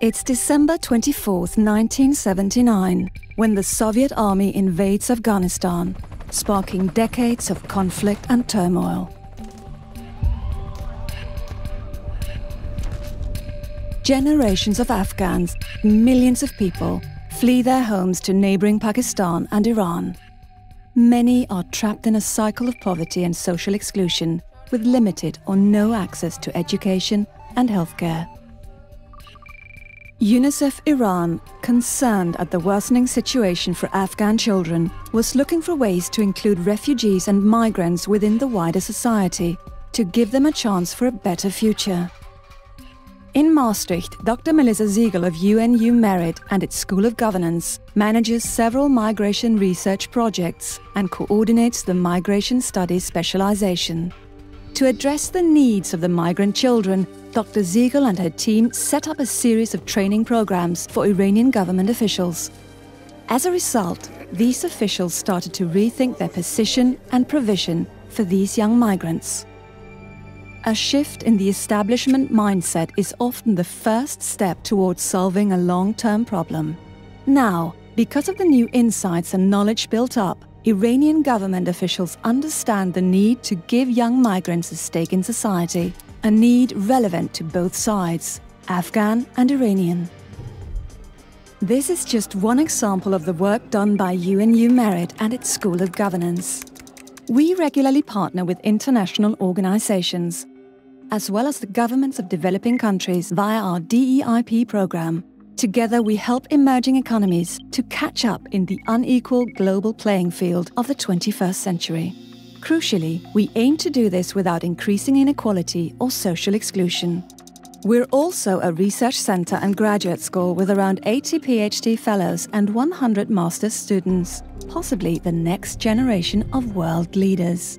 It's December 24, 1979, when the Soviet army invades Afghanistan, sparking decades of conflict and turmoil. Generations of Afghans, millions of people, flee their homes to neighboring Pakistan and Iran. Many are trapped in a cycle of poverty and social exclusion, with limited or no access to education and healthcare. UNICEF Iran, concerned at the worsening situation for Afghan children, was looking for ways to include refugees and migrants within the wider society to give them a chance for a better future. In Maastricht, Dr. Melissa Siegel of UNU Merit and its School of Governance manages several migration research projects and coordinates the Migration Studies specialization. To address the needs of the migrant children, Dr. Siegel and her team set up a series of training programs for Iranian government officials. As a result, these officials started to rethink their position and provision for these young migrants. A shift in the establishment mindset is often the first step towards solving a long term problem. Now, because of the new insights and knowledge built up, Iranian government officials understand the need to give young migrants a stake in society, a need relevant to both sides, Afghan and Iranian. This is just one example of the work done by UNU Merit and its School of Governance. We regularly partner with international organizations, as well as the governments of developing countries via our DEIP program Together, we help emerging economies to catch up in the unequal global playing field of the 21st century. Crucially, we aim to do this without increasing inequality or social exclusion. We're also a research centre and graduate school with around 80 PhD fellows and 100 master's students, possibly the next generation of world leaders.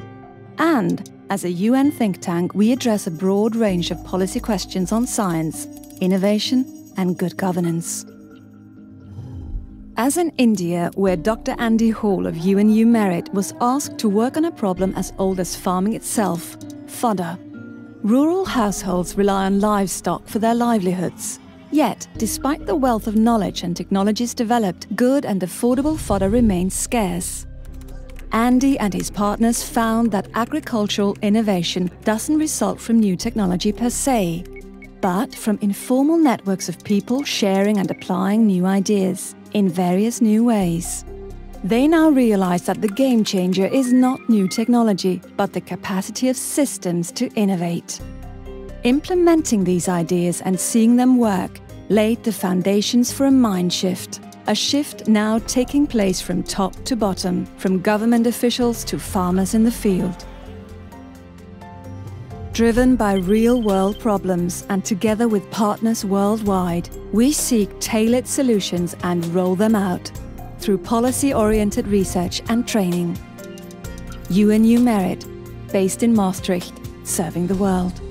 And as a UN think tank, we address a broad range of policy questions on science, innovation, and good governance. As in India, where Dr. Andy Hall of UNU Merit was asked to work on a problem as old as farming itself fodder. Rural households rely on livestock for their livelihoods. Yet, despite the wealth of knowledge and technologies developed, good and affordable fodder remains scarce. Andy and his partners found that agricultural innovation doesn't result from new technology per se, but from informal networks of people sharing and applying new ideas in various new ways. They now realize that the game changer is not new technology, but the capacity of systems to innovate. Implementing these ideas and seeing them work laid the foundations for a mind shift, a shift now taking place from top to bottom, from government officials to farmers in the field. Driven by real world problems and together with partners worldwide, we seek tailored solutions and roll them out through policy oriented research and training. UNU Merit, based in Maastricht, serving the world.